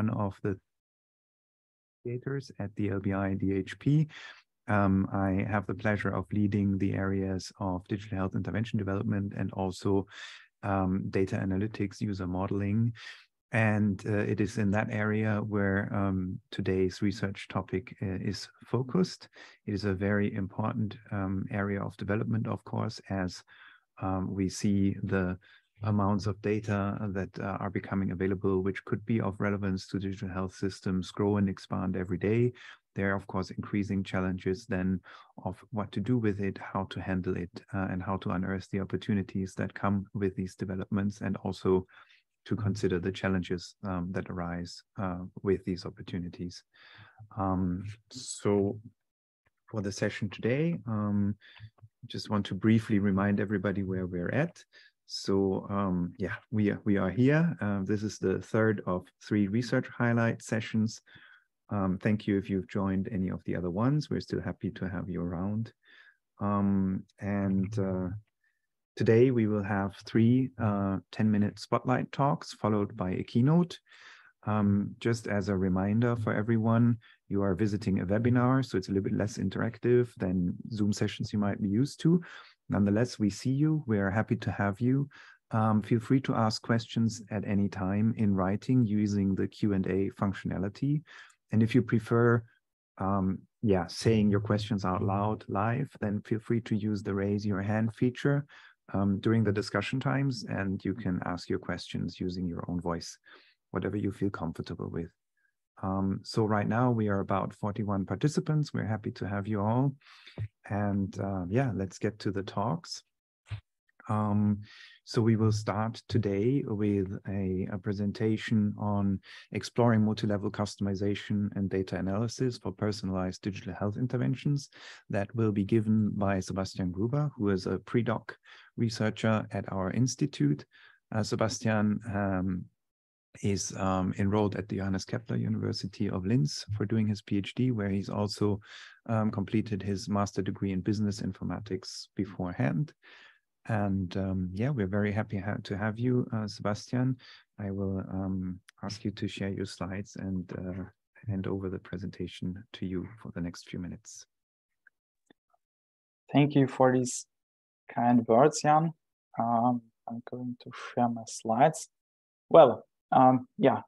one of the creators at the LBI DHP. Um, I have the pleasure of leading the areas of digital health intervention development and also um, data analytics, user modeling. And uh, it is in that area where um, today's research topic uh, is focused. It is a very important um, area of development, of course, as um, we see the amounts of data that uh, are becoming available, which could be of relevance to digital health systems, grow and expand every day. There are, of course, increasing challenges then of what to do with it, how to handle it, uh, and how to unearth the opportunities that come with these developments, and also to consider the challenges um, that arise uh, with these opportunities. Um, so for the session today, um, just want to briefly remind everybody where we're at. So um, yeah, we are, we are here. Uh, this is the third of three research highlight sessions. Um, thank you if you've joined any of the other ones. We're still happy to have you around. Um, and uh, today we will have three 10-minute uh, spotlight talks followed by a keynote. Um, just as a reminder for everyone, you are visiting a webinar, so it's a little bit less interactive than Zoom sessions you might be used to. Nonetheless, we see you. We are happy to have you. Um, feel free to ask questions at any time in writing using the Q&A functionality. And if you prefer, um, yeah, saying your questions out loud live, then feel free to use the raise your hand feature um, during the discussion times, and you can ask your questions using your own voice, whatever you feel comfortable with. Um, so right now we are about 41 participants. We're happy to have you all. And uh, yeah, let's get to the talks. Um, so we will start today with a, a presentation on exploring multi-level customization and data analysis for personalized digital health interventions that will be given by Sebastian Gruber, who is a pre-doc researcher at our institute. Uh, Sebastian um, is um, enrolled at the Johannes Kepler University of Linz for doing his PhD, where he's also um, completed his master degree in business informatics beforehand. And um, yeah, we're very happy ha to have you, uh, Sebastian. I will um, ask you to share your slides and uh, hand over the presentation to you for the next few minutes. Thank you for these kind words, Jan. Um, I'm going to share my slides. Well, um, yeah,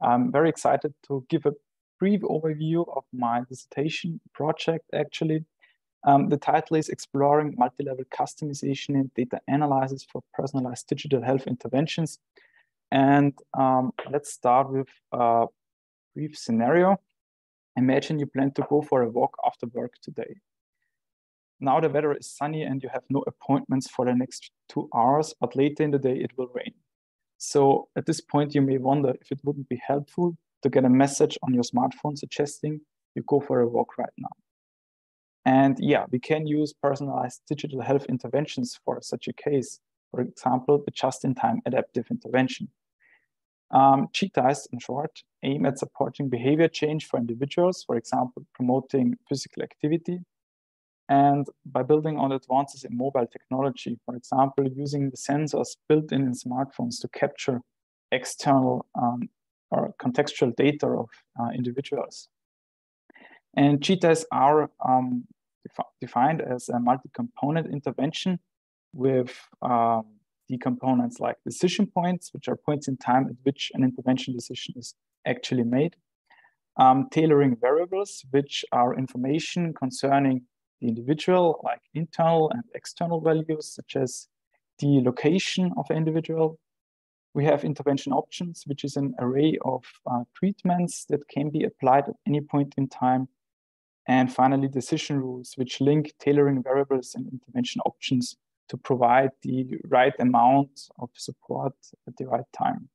I'm very excited to give a brief overview of my dissertation project actually. Um, the title is Exploring Multi-Level Customization and Data Analysis for Personalized Digital Health Interventions. And um, let's start with a brief scenario. Imagine you plan to go for a walk after work today. Now the weather is sunny and you have no appointments for the next two hours, but later in the day it will rain. So at this point, you may wonder if it wouldn't be helpful to get a message on your smartphone suggesting you go for a walk right now. And yeah, we can use personalized digital health interventions for such a case. For example, the just-in-time adaptive intervention. Um, in short, aim at supporting behavior change for individuals, for example, promoting physical activity, and by building on advances in mobile technology, for example, using the sensors built in in smartphones to capture external um, or contextual data of uh, individuals. And JITAIs are um, defi defined as a multi-component intervention with um, the components like decision points, which are points in time at which an intervention decision is actually made. Um, tailoring variables, which are information concerning the individual, like internal and external values, such as the location of an individual. We have intervention options, which is an array of uh, treatments that can be applied at any point in time. And finally, decision rules, which link tailoring variables and intervention options to provide the right amount of support at the right time.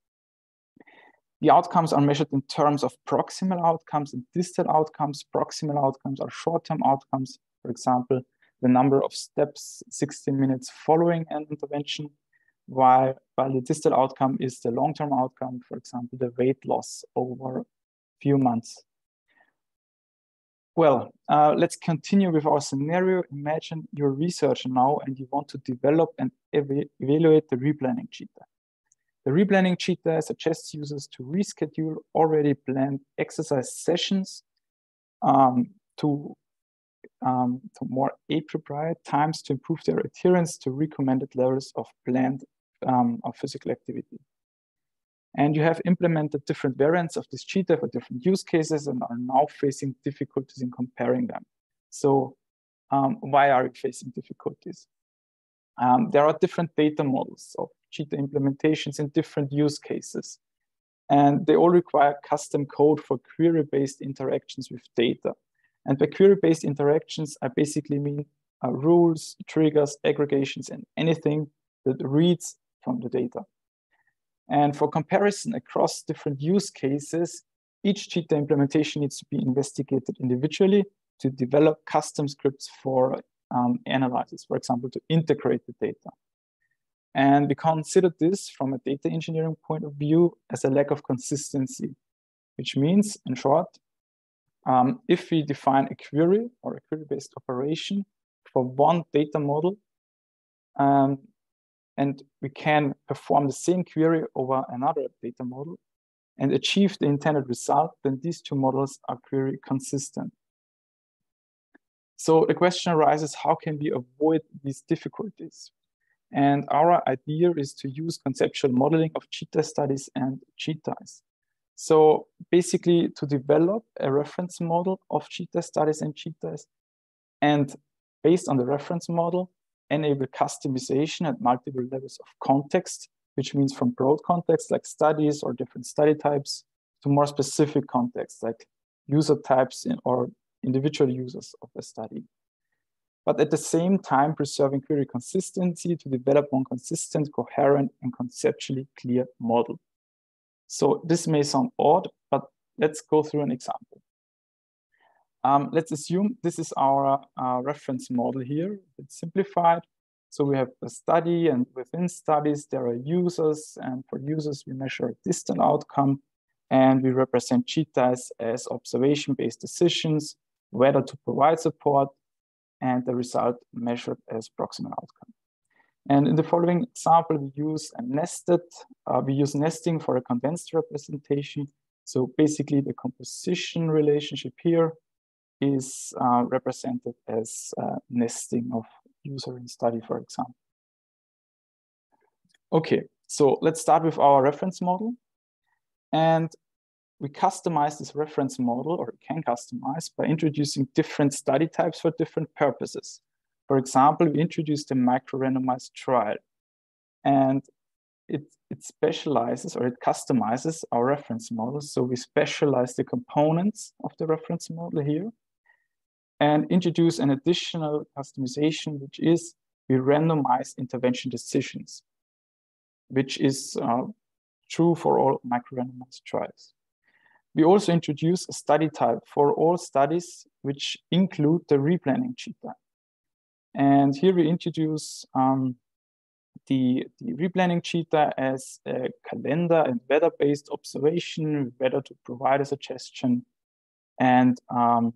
The outcomes are measured in terms of proximal outcomes and distal outcomes. Proximal outcomes are short-term outcomes, for example, the number of steps 60 minutes following an intervention, while, while the distal outcome is the long-term outcome, for example, the weight loss over a few months. Well, uh, let's continue with our scenario. Imagine you're a researcher now and you want to develop and ev evaluate the replanning JITAI. The replanning JITAI suggests users to reschedule already planned exercise sessions um, to, um, to more appropriate times to improve their adherence to recommended levels of planned um, of physical activity. And you have implemented different variants of this JITAI for different use cases and are now facing difficulties in comparing them. So um, why are you facing difficulties? Um, there are different data models of JITAI implementations in different use cases. And they all require custom code for query-based interactions with data. And by query-based interactions, I basically mean uh, rules, triggers, aggregations, and anything that reads from the data. And for comparison across different use cases, each JITAI implementation needs to be investigated individually to develop custom scripts for um, analysis, for example, to integrate the data. And we consider this from a data engineering point of view as a lack of consistency, which means, in short, um, if we define a query or a query-based operation for one data model, um, and we can perform the same query over another data model and achieve the intended result, then these two models are query consistent. So the question arises, how can we avoid these difficulties? And our idea is to use conceptual modeling of JITAI studies and JITAIs. So basically to develop a reference model of JITAI studies and JITAIs and based on the reference model, enable customization at multiple levels of context, which means from broad context like studies or different study types to more specific contexts like user types or individual users of a study. But at the same time, preserving query consistency to develop one consistent, coherent, and conceptually clear model. So this may sound odd, but let's go through an example. Um, let's assume this is our uh, reference model here. It's simplified. So we have a study and within studies, there are users and for users, we measure a distant outcome and we represent JITAIs as observation-based decisions, whether to provide support and the result measured as proximal outcome. And in the following example, we use a nested, uh, we use nesting for a condensed representation. So basically the composition relationship here is uh, represented as uh, nesting of user and study, for example. Okay, so let's start with our reference model. And we customize this reference model, or can customize, by introducing different study types for different purposes. For example, we introduced a micro-randomized trial. And it, it specializes or it customizes our reference model. So we specialize the components of the reference model here and introduce an additional customization, which is we randomize intervention decisions, which is uh, true for all micro-randomized trials. We also introduce a study type for all studies which include the replanning JITAI. And here we introduce um, the, the replanning JITAI as a calendar and weather-based observation, whether to provide a suggestion, and um,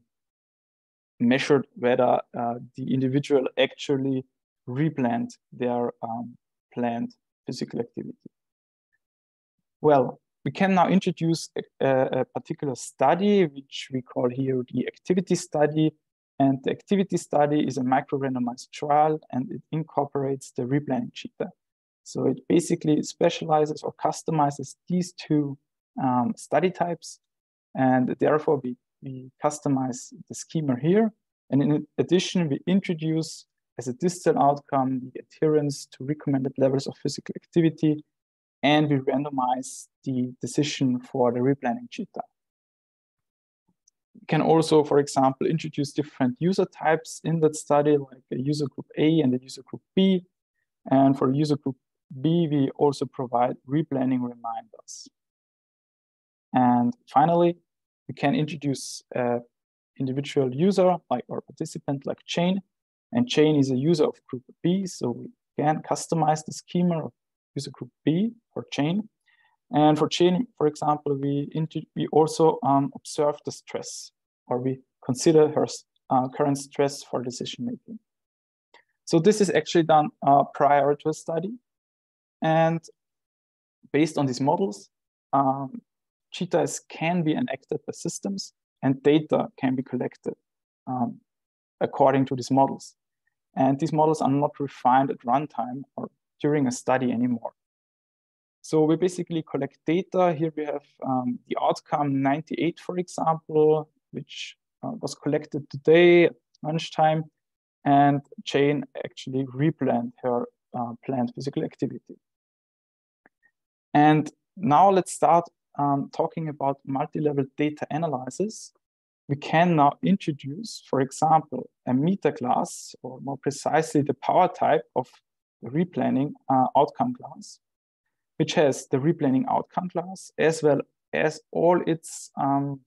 measured whether uh, the individual actually replanned their um, planned physical activity. Well, we can now introduce a, a, particular study, which we call here the activity study. And the activity study is a micro-randomized trial and it incorporates the replanning JITAI. So it basically specializes or customizes these two um, study types. And therefore we we customize the schema here. And in addition, we introduce as a distal outcome the adherence to recommended levels of physical activity, and we randomize the decision for the replanning JITAI. Can also, for example, introduce different user types in that study, like a user group A and a user group B. And for user group B, we also provide replanning reminders. And finally, we can introduce a individual user like or participant like Jane. And Jane is a user of group B. So we can customize the schema of user group B for Jane. And for Jane, for example, we, we also um, observe the stress or we consider her uh, current stress for decision making. So this is actually done uh, prior to a study. And based on these models, um, JITAIs can be enacted by systems and data can be collected um, according to these models. And these models are not refined at runtime or during a study anymore. So we basically collect data. Here we have um, the outcome 98, for example, which uh, was collected today lunchtime. And Jane actually replanned her uh, planned physical activity. And now let's start um, talking about multi-level data analysis. We can now introduce, for example, a meta class, or more precisely, the power type of replanning uh, outcome class, which has the replanning outcome class as well as all its um,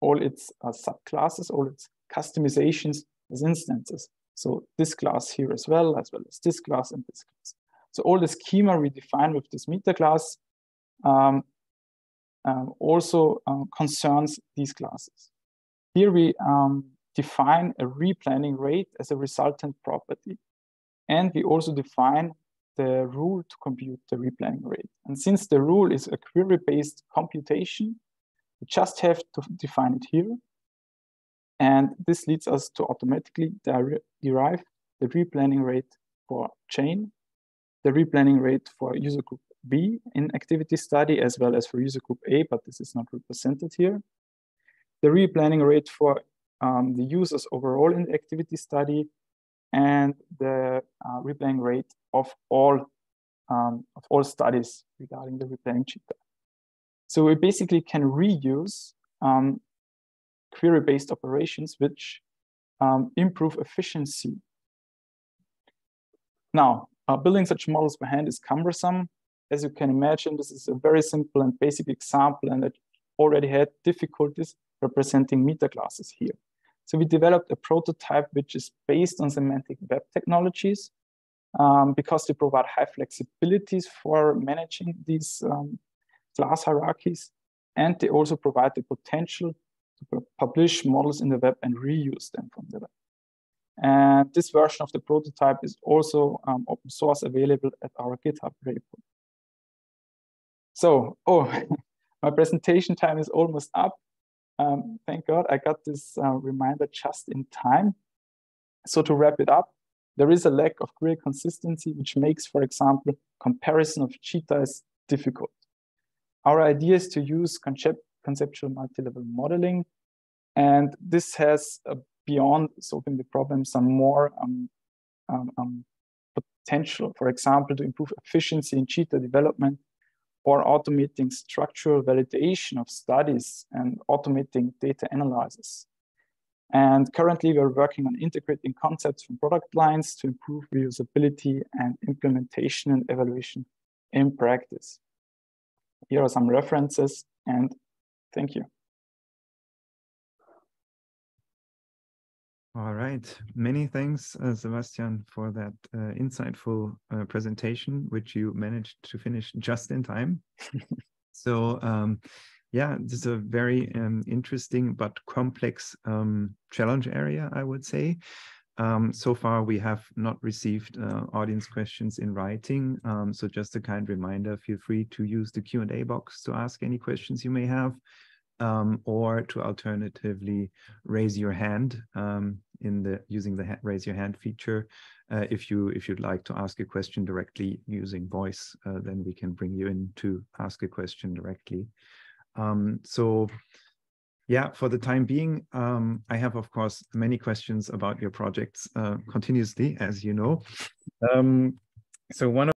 all its uh, subclasses, all its customizations as instances. So this class here as well, as well as this class and this class. So all the schema we define with this meta class um, um, also um, concerns these classes. Here we um, define a replanning rate as a resultant property. And we also define the rule to compute the replanning rate. And since the rule is a query-based computation, we just have to define it here. And this leads us to automatically derive the replanning rate for Jane, the replanning rate for user group B in activity study, as well as for user group A, but this is not represented here. The replanning rate for um, the users overall in the activity study, and the uh, replanning rate of all um, of all studies regarding the replaying JITAI. So we basically can reuse um, query-based operations which um, improve efficiency. Now, uh, building such models by hand is cumbersome. As you can imagine, this is a very simple and basic example and it already had difficulties representing meta classes here. So we developed a prototype which is based on semantic web technologies um, because they provide high flexibilities for managing these um, class hierarchies. And they also provide the potential to publish models in the web and reuse them from the web. And this version of the prototype is also um, open source available at our GitHub repo. So, oh, my presentation time is almost up. Um, thank God I got this uh, reminder just in time. So to wrap it up, there is a lack of query consistency, which makes, for example, comparison of JITAIs difficult. Our idea is to use concept, conceptual multi-level modeling, and this has, uh, beyond solving the problem, some more um, um, um, potential, for example, to improve efficiency in JITAI development or automating structural validation of studies and automating data analysis. And currently we're working on integrating concepts from product lines to improve reusability and implementation and evaluation in practice. Here are some references and thank you. All right. Many thanks, uh, Sebastian, for that uh, insightful uh, presentation, which you managed to finish just in time. so, um, yeah, this is a very um, interesting but complex um, challenge area, I would say. Um, so far, we have not received uh, audience questions in writing. Um, so just a kind reminder, feel free to use the Q&A box to ask any questions you may have um, or to alternatively raise your hand um, in the using the raise your hand feature. Uh, if you if you'd like to ask a question directly using voice, uh, then we can bring you in to ask a question directly. Um, so yeah, for the time being, um, I have, of course, many questions about your projects uh, continuously, as you know. Um, so one